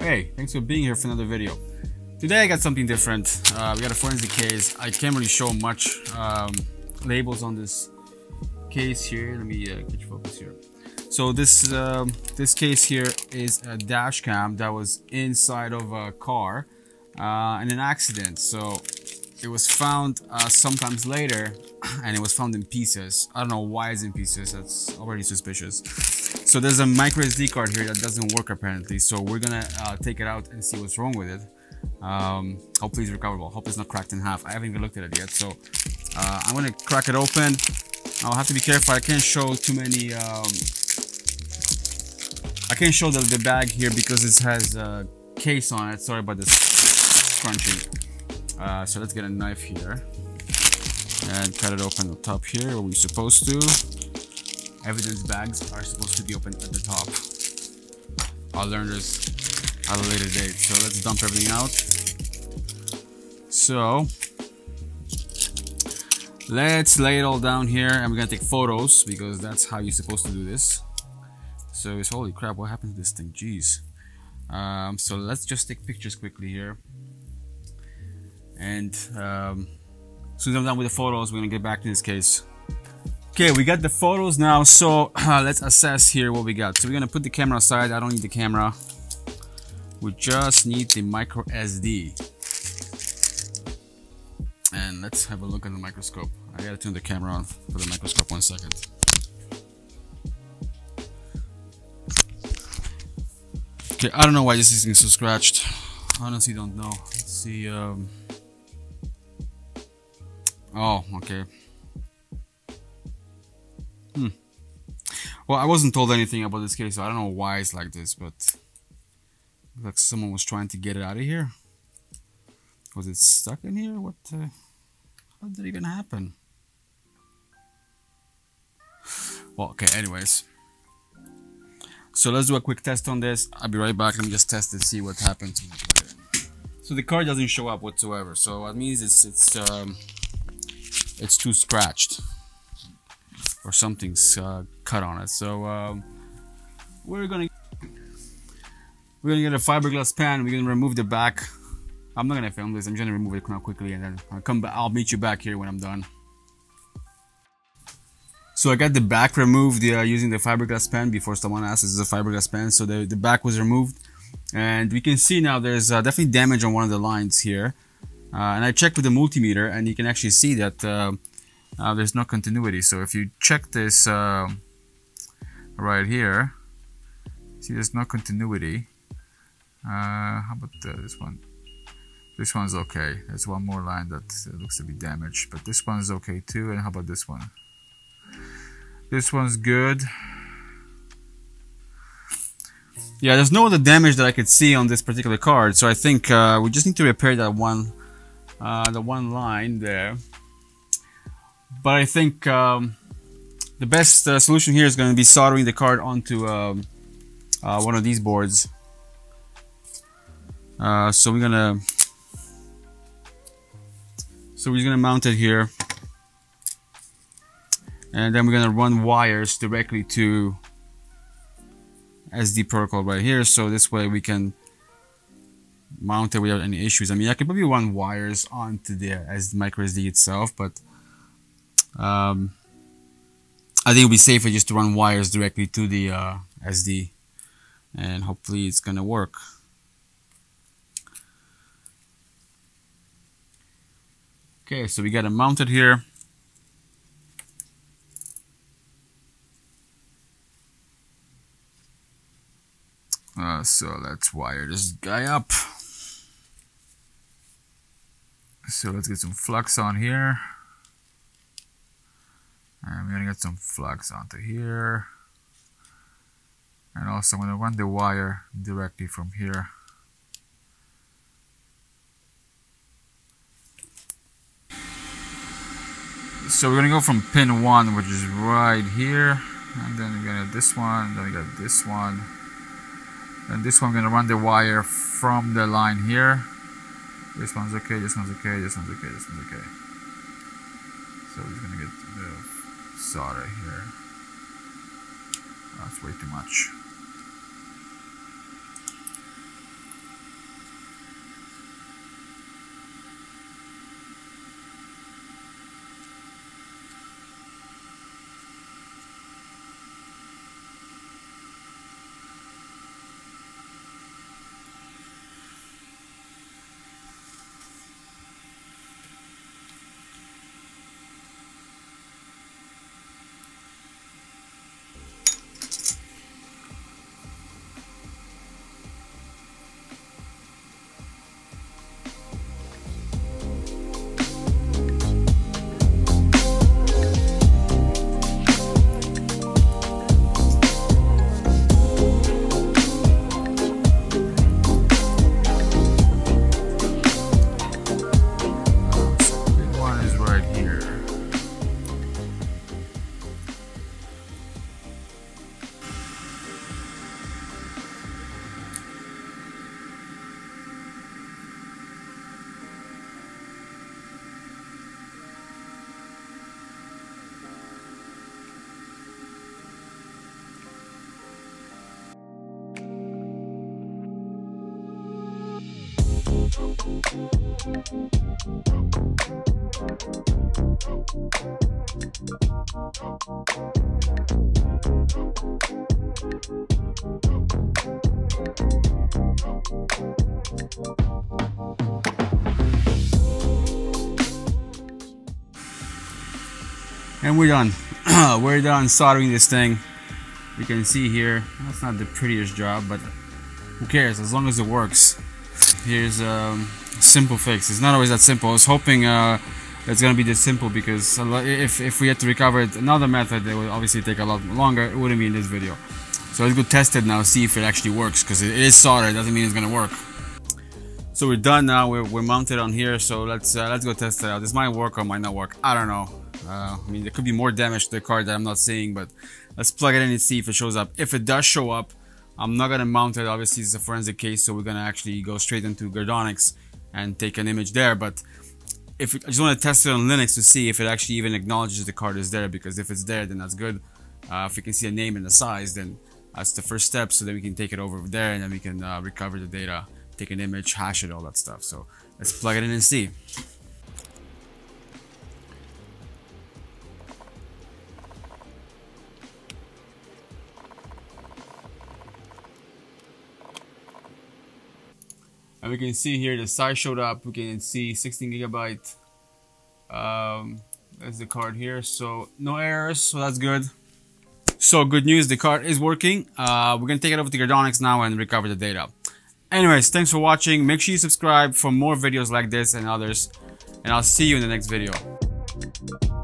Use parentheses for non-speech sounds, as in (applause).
Hey, thanks for being here for another video. Today I got something different. Uh, we got a forensic case. I can't really show much um, labels on this case here. Let me uh, get you focus here. So this um, this case here is a dash cam that was inside of a car uh, in an accident. So it was found uh, sometimes later (clears throat) and it was found in pieces. I don't know why it's in pieces. That's already suspicious. So there's a micro SD card here that doesn't work apparently. So we're gonna uh, take it out and see what's wrong with it. Um, hopefully it's recoverable. Hope it's not cracked in half. I haven't even looked at it yet. So uh, I'm gonna crack it open. I'll have to be careful. I can't show too many. Um, I can't show the, the bag here because it has a case on it. Sorry about this scrunching. Uh, so let's get a knife here and cut it open the top here. What we're supposed to evidence bags are supposed to be open at the top. I'll learn this at a later date. So let's dump everything out. So let's lay it all down here and we're gonna take photos because that's how you're supposed to do this. So it's holy crap, what happened to this thing? Jeez. Um, so let's just take pictures quickly here. And um, as soon as I'm done with the photos, we're gonna get back to this case. Okay, we got the photos now, so uh, (clears throat) let's assess here what we got. So we're gonna put the camera aside. I don't need the camera. We just need the micro SD. And let's have a look at the microscope. I gotta turn the camera on for the microscope one second. Okay, I don't know why this is so scratched. Honestly, don't know. Let's see. Um... Oh, okay. Hmm. Well, I wasn't told anything about this case, so I don't know why it's like this, but like someone was trying to get it out of here. Was it stuck in here? What? Uh, how did it even happen? Well, okay. Anyways, so let's do a quick test on this. I'll be right back. Let me just test it, see what happens. So the card doesn't show up whatsoever. So that means it's it's um, it's too scratched or something's uh, cut on it. So um, we're gonna we're gonna get a fiberglass pen. We're gonna remove the back. I'm not gonna film this. I'm gonna remove it now quickly, and then I'll come back. I'll meet you back here when I'm done. So I got the back removed uh, using the fiberglass pen. Before someone asks, this is a fiberglass pen. So the the back was removed, and we can see now there's uh, definitely damage on one of the lines here. Uh, and I checked with the multimeter, and you can actually see that uh, there's no continuity. So if you check this uh, right here, see there's no continuity. Uh, how about this one? This one's okay. There's one more line that looks to be damaged, but this one's okay too. And how about this one? This one's good. Yeah, there's no other damage that I could see on this particular card, so I think uh, we just need to repair that one, uh, the one line there but I think um, the best uh, solution here is going to be soldering the card onto um, uh, one of these boards. Uh, so we're gonna so we're gonna mount it here, and then we're gonna run wires directly to SD protocol right here. So this way we can mount it without any issues. I mean, I could probably run wires onto the SD micro SD itself, but um, I think it'll be safer just to run wires directly to the uh, SD and hopefully it's gonna work. Okay, so we got it mounted here. Uh, so let's wire this guy up. So let's get some flux on here. We're gonna get some flux onto here. And also I'm gonna run the wire directly from here. So we're gonna go from pin one, which is right here, and then we're gonna this one, then we got this one. And this one, I'm gonna run the wire from the line here. This one's okay, this one's okay, this one's okay, this one's okay. So we're gonna get solder here. That's way too much. And we're done. (clears throat) we're done soldering this thing. You can see here, that's not the prettiest job, but who cares as long as it works. Here's um, a simple fix. It's not always that simple. I was hoping uh, it's gonna be this simple because if, if we had to recover it another method, it would obviously take a lot longer. It wouldn't be in this video. So let's go test it now, see if it actually works because it is soldered. Doesn't mean it's gonna work. So we're done now. We're, we're mounted on here. So let's uh, let's go test it out. This might work or might not work. I don't know. Uh, I mean, there could be more damage to the card that I'm not seeing, but let's plug it in and see if it shows up. If it does show up, I'm not gonna mount it. Obviously, it's a forensic case, so we're gonna actually go straight into Guardonix and take an image there. But if I just want to test it on Linux to see if it actually even acknowledges the card is there, because if it's there, then that's good. Uh, if we can see a name and a size, then that's the first step. So then we can take it over there, and then we can uh, recover the data, take an image, hash it, all that stuff. So let's plug it in and see. And we can see here the size showed up. We can see 16 gigabyte um, that's the card here. So no errors so that's good. So good news the card is working. Uh, we're gonna take it over to Guardonix now and recover the data. Anyways thanks for watching. Make sure you subscribe for more videos like this and others and I'll see you in the next video